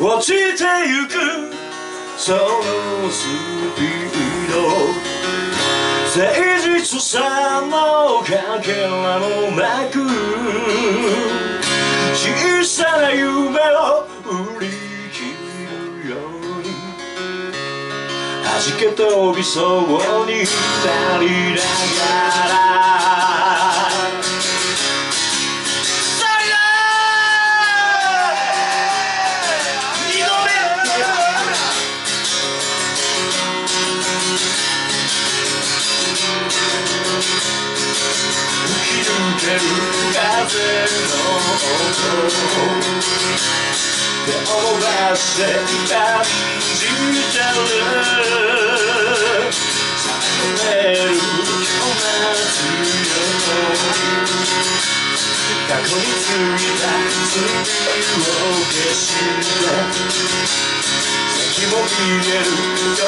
落ちてゆく。そのスピード。誠実さのかけらもなく。小さな夢を売り切るように。弾け飛びそうになりながら。ける風の音手を伸ばして感じちゃう冷める今日夏よ過去についた罪を消して先も見える行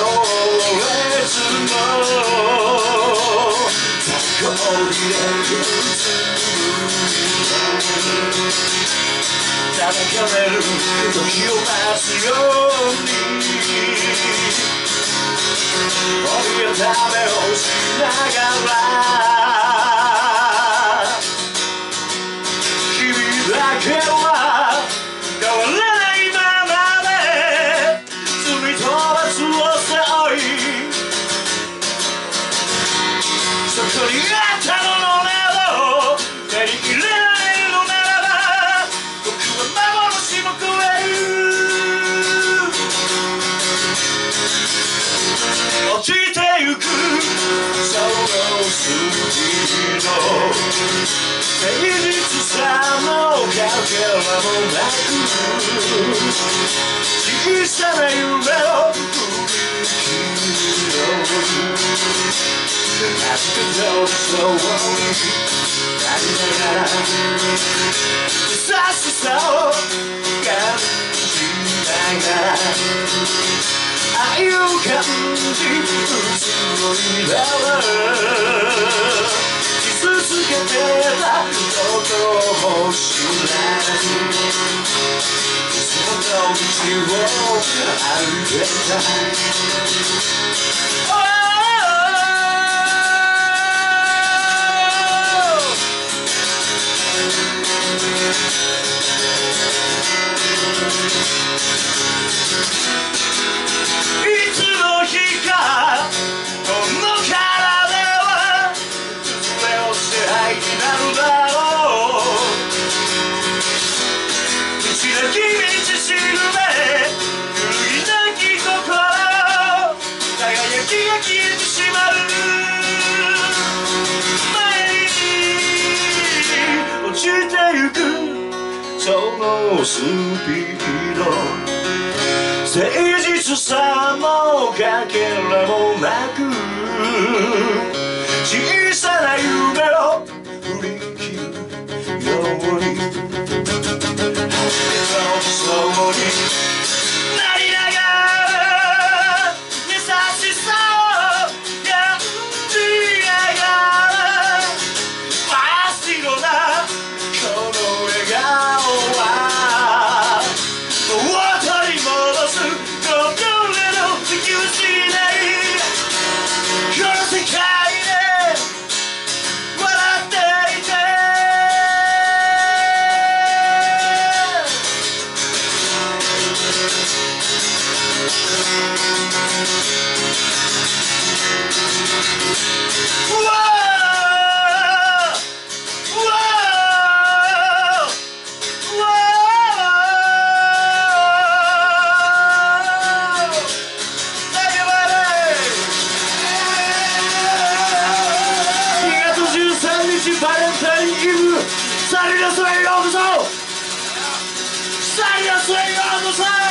列の氷でただかれ。る時を待つように怯えた目をしながら君だけを小さな夢を振り切るように熱く飛びそうになりながら優しさを感じながら愛を感じうつろになる傷つけてたことを知らずその道を歩い消えてしまう。前に落ちてゆく。そのスピード。誠実さもかけらもない。サリラスへようこそサリラスへようこそ